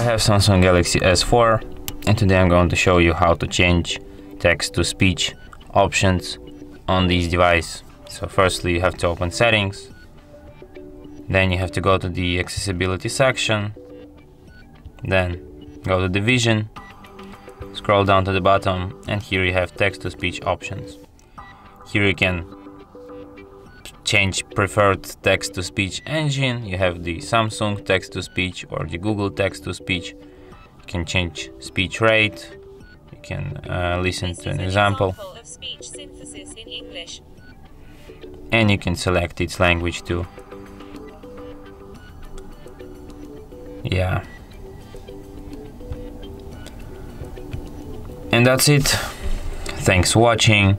have Samsung Galaxy S4 and today I'm going to show you how to change text to speech options on this device. So firstly you have to open settings, then you have to go to the accessibility section, then go to division, scroll down to the bottom and here you have text to speech options. Here you can change preferred text to speech engine. You have the Samsung text to speech or the Google text to speech. You can change speech rate. You can uh, listen to an, an example. example. And you can select its language too. Yeah. And that's it. Thanks for watching.